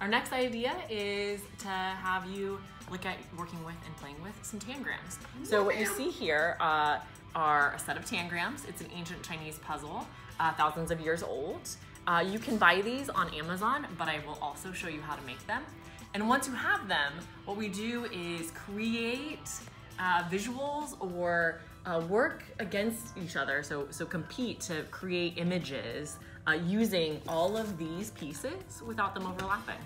Our next idea is to have you look at working with and playing with some tangrams. So what you see here uh, are a set of tangrams. It's an ancient Chinese puzzle, uh, thousands of years old. Uh, you can buy these on Amazon, but I will also show you how to make them. And once you have them, what we do is create uh, visuals or uh, work against each other, so, so compete to create images uh, using all of these pieces without them overlapping.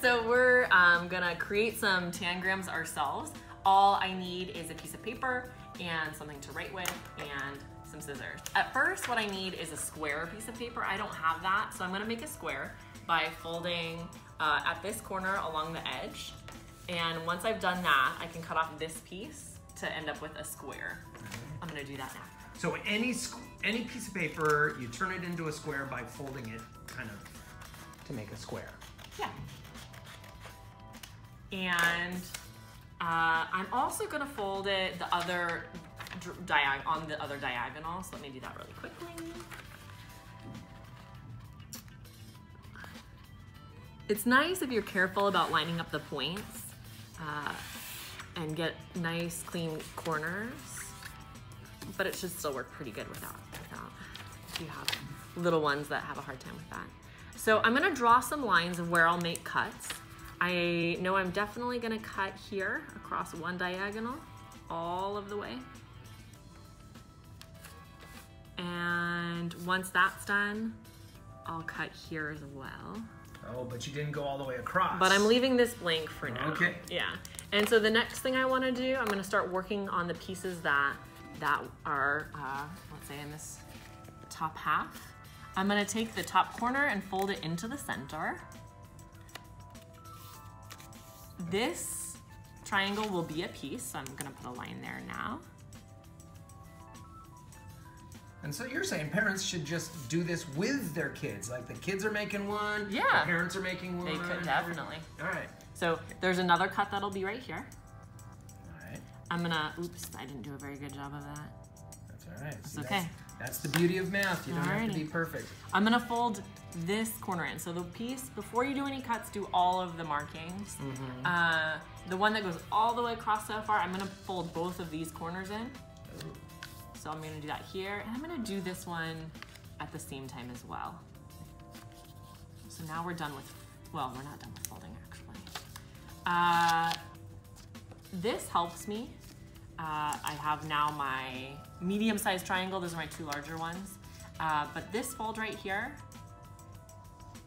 So we're um, gonna create some tangrams ourselves. All I need is a piece of paper and something to write with and some scissors. At first, what I need is a square piece of paper. I don't have that, so I'm gonna make a square by folding uh, at this corner along the edge. And once I've done that, I can cut off this piece to end up with a square. I'm gonna do that now. So any any piece of paper, you turn it into a square by folding it kind of to make a square. Yeah. And uh, I'm also gonna fold it the other diag on the other diagonal. So let me do that really quickly. It's nice if you're careful about lining up the points uh, and get nice clean corners, but it should still work pretty good without, without if you have little ones that have a hard time with that. So I'm gonna draw some lines of where I'll make cuts. I know I'm definitely gonna cut here across one diagonal all of the way. And once that's done, I'll cut here as well. Oh, but you didn't go all the way across. But I'm leaving this blank for now. Okay. Yeah. And so the next thing I want to do, I'm going to start working on the pieces that that are, uh, let's say, in this top half. I'm going to take the top corner and fold it into the center. This triangle will be a piece, so I'm going to put a line there now. And so you're saying parents should just do this with their kids, like the kids are making one, yeah, the parents are making one. They could definitely. All right. So there's another cut that'll be right here. All right. I'm gonna. Oops, I didn't do a very good job of that. That's all right. That's See, okay. That's, that's, the beauty of math. You don't Alrighty. have to be perfect. I'm gonna fold this corner in. So the piece before you do any cuts, do all of the markings. Mm -hmm. uh, the one that goes all the way across so far, I'm gonna fold both of these corners in. Ooh. So I'm gonna do that here, and I'm gonna do this one at the same time as well. So now we're done with, well, we're not done with folding actually. Uh, this helps me. Uh, I have now my medium-sized triangle. Those are my two larger ones. Uh, but this fold right here,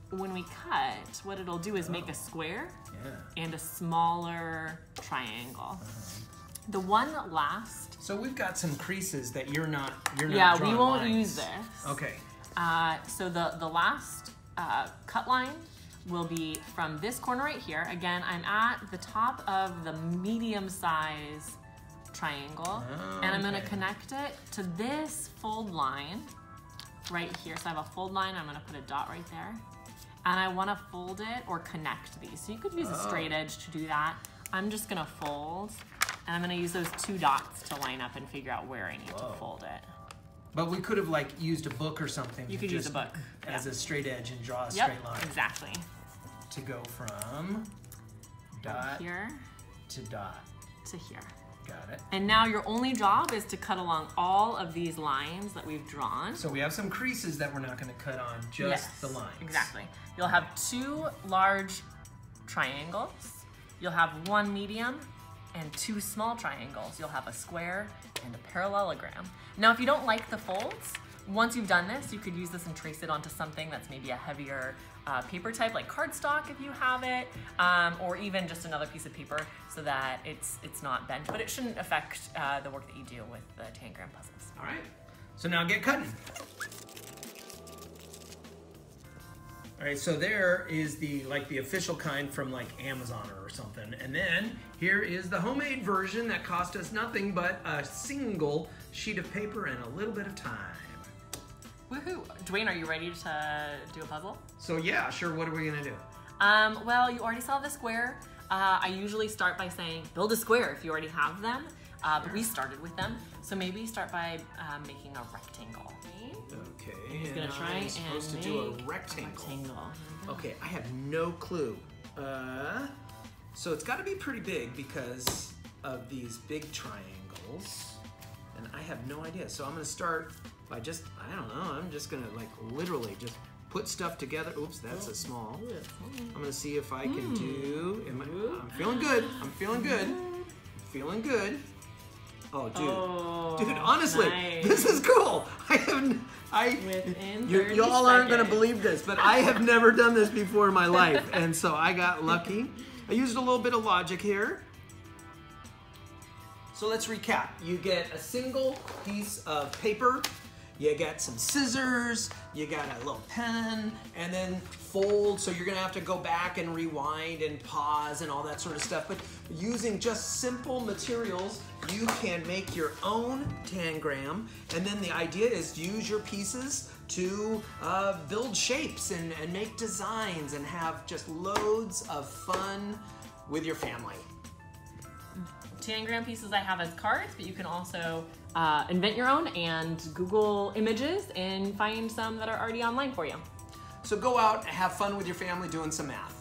when we cut, what it'll do is oh. make a square yeah. and a smaller triangle. -huh. The one last. So we've got some creases that you're not. You're not. Yeah, we won't lines. use this. Okay. Uh, so the the last uh, cut line will be from this corner right here. Again, I'm at the top of the medium size triangle, oh, and I'm okay. gonna connect it to this fold line right here. So I have a fold line. I'm gonna put a dot right there, and I want to fold it or connect these. So you could use oh. a straight edge to do that. I'm just gonna fold and I'm gonna use those two dots to line up and figure out where I need Whoa. to fold it. But we could have like used a book or something. You could use a book. As yeah. a straight edge and draw a yep, straight line. exactly. To go from dot here to dot. To here. Got it. And now your only job is to cut along all of these lines that we've drawn. So we have some creases that we're not gonna cut on, just yes, the lines. Exactly. You'll have two large triangles. You'll have one medium and two small triangles. You'll have a square and a parallelogram. Now, if you don't like the folds, once you've done this, you could use this and trace it onto something that's maybe a heavier uh, paper type, like cardstock if you have it, um, or even just another piece of paper so that it's it's not bent, but it shouldn't affect uh, the work that you do with the tangram puzzles. All right, so now get cutting. All right, so there is the like the official kind from like Amazon or something. And then here is the homemade version that cost us nothing but a single sheet of paper and a little bit of time. Woohoo! Duane, are you ready to do a puzzle? So yeah, sure, what are we gonna do? Um, well, you already saw the square. Uh, I usually start by saying, build a square if you already have them. Uh, but we started with them. So maybe start by uh, making a rectangle. He's gonna and try I'm and supposed to do a rectangle. rectangle. Okay, I have no clue. Uh, so it's got to be pretty big because of these big triangles, and I have no idea. So I'm gonna start by just I don't know. I'm just gonna like literally just put stuff together. Oops, that's a small. I'm gonna see if I can do. Am I, I'm feeling good. I'm feeling good. Feeling good. Oh, dude. Oh, Dude, honestly, nice. this is cool. I have, I, you 30 y'all aren't gonna believe this, but I have never done this before in my life, and so I got lucky. I used a little bit of logic here. So let's recap. You get a single piece of paper, you get some scissors, you got a little pen, and then fold. So you're gonna have to go back and rewind and pause and all that sort of stuff. But using just simple materials, you can make your own tangram. And then the idea is to use your pieces to uh, build shapes and, and make designs and have just loads of fun with your family. Tangram pieces I have as cards, but you can also uh, invent your own and Google images and find some that are already online for you. So go out have fun with your family doing some math.